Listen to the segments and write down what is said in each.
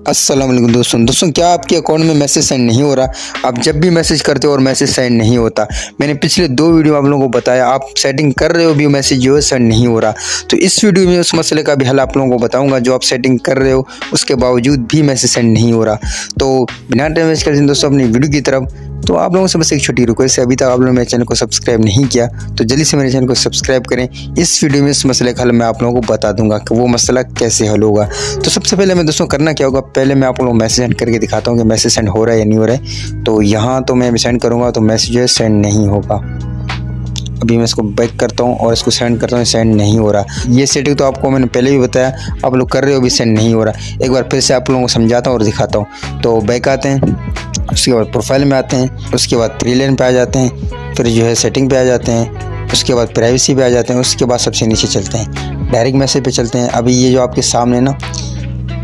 वालेकुम दोस्तों। दोस्तों, क्या आपके अकाउंट में मैसेज सेंड नहीं हो रहा? आप जब भी मैसेज करते हो और मैसेज सेंड नहीं होता। मैंने पिछले दो वीडियो आप लोगों को बताया, आप सेटिंग कर रहे हो भी मैसेज जो है सेंड नहीं हो रहा। तो इस वीडियो में उस मसले का भी हल आप लोगों को बताऊँगा, जो आप सेटिंग कर रहे हो, उसके बावजूद भी मैसेज सेंड नहीं हो रहा। तो बिना टाइम वेस्ट कर दोस्तों, अपनी वीडियो की तरफ़ तो आप लोगों से बस एक छोटी रिक्वेस्ट है। अभी तक आप लोगों ने मेरे चैनल को सब्सक्राइब नहीं किया तो जल्दी से मेरे चैनल को सब्सक्राइब करें। इस वीडियो में इस मसले का हल मैं आप लोगों को बता दूँगा कि वो मसला कैसे हल होगा। तो सबसे पहले मैं दोस्तों करना क्या होगा? पहले मैं आप लोगों को मैसेज सेंड करके दिखाता हूँ कि मैसेज सेंड हो रहा है या नहीं हो रहा है। तो यहाँ तो मैं सेंड करूँगा तो मैसेज सेंड नहीं होगा। अभी मैं इसको बैक करता हूँ और इसको सेंड करता हूँ सेंड नहीं हो रहा। ये सेटिंग तो आपको मैंने पहले भी बताया, आप लोग कर रहे हो भी सेंड नहीं हो रहा। एक बार फिर से आप लोगों को समझाता हूँ और दिखाता हूँ। तो बैक आते हैं। उसके बाद प्रोफ़ाइल में आते हैं, उसके बाद थ्री लेन पे आ जाते हैं, फिर जो है सेटिंग पे आ जाते हैं, उसके बाद प्राइवेसी पे आ जाते हैं, उसके बाद सबसे नीचे चलते हैं। डायरेक्ट मैसेज पे चलते हैं। अभी ये जो आपके सामने ना,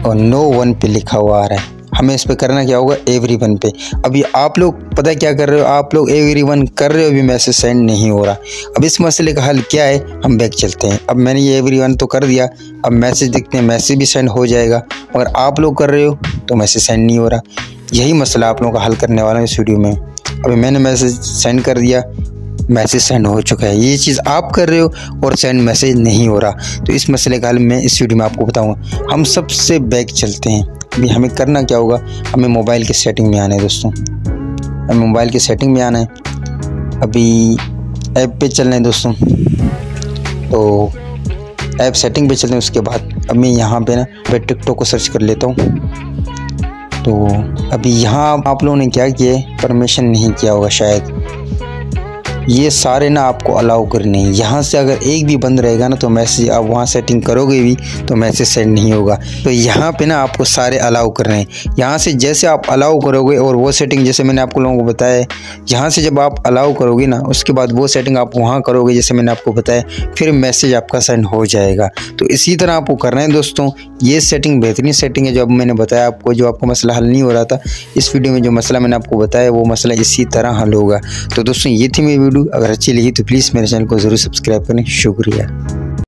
और नो वन पे लिखा हुआ आ रहा है। हमें इस पर करना क्या होगा? एवरी वन पे। अभी आप लोग पता क्या कर रहे हो? आप लोग एवरी वन कर रहे हो, अभी मैसेज सेंड नहीं हो रहा। अब इस मसले का हल क्या है? हम बैक चलते हैं। अब मैंने ये एवरी वन तो कर दिया। अब मैसेज देखते हैं मैसेज भी सेंड हो जाएगा। अगर आप लोग कर रहे हो तो मैसेज सेंड नहीं हो रहा। यही मसला आप लोगों का हल करने वाला हूँ इस वीडियो में। अभी मैंने मैसेज सेंड कर दिया, मैसेज सेंड हो चुका है। ये चीज़ आप कर रहे हो और सेंड मैसेज नहीं हो रहा। तो इस मसले का हल मैं इस वीडियो में आपको बताऊँगा। हम सबसे बैक चलते हैं। अभी हमें करना क्या होगा? हमें मोबाइल की सेटिंग में आना है दोस्तों। हमें मोबाइल की सेटिंग में आना है। अभी ऐप पे चलना है दोस्तों। तो ऐप सेटिंग पे चलते हैं, उसके बाद अब मैं यहाँ पे ना, मैं टिकटॉक को सर्च कर लेता हूँ। तो अभी यहाँ आप लोगों ने क्या किया? परमिशन नहीं किया होगा शायद। ये सारे ना आपको अलाउ करने हैं। यहाँ से अगर एक भी बंद रहेगा ना तो मैसेज आप वहाँ सेटिंग करोगे भी तो मैसेज सेंड नहीं होगा। तो यहाँ पे ना आपको सारे अलाउ करने हैं। यहाँ से जैसे आप अलाउ करोगे और वो सेटिंग जैसे मैंने आपको लोगों को बताया, यहाँ से जब आप अलाउ करोगे ना, उसके बाद वो सेटिंग आप वहाँ करोगे जैसे मैंने आपको बताया, फिर मैसेज आपका सेंड हो जाएगा। तो इसी तरह आपको करना है दोस्तों। ये सेटिंग बेहतरीन सेटिंग है जो अब मैंने बताया आपको, जो आपको मसला हल नहीं हो रहा था। इस वीडियो में जो मसला मैंने आपको बताया, वो मसला इसी तरह हल होगा। तो दोस्तों, ये थी मेरी वीडियो अगर अच्छी लगी तो प्लीज़ मेरे चैनल को ज़रूर सब्सक्राइब करें शुक्रिया।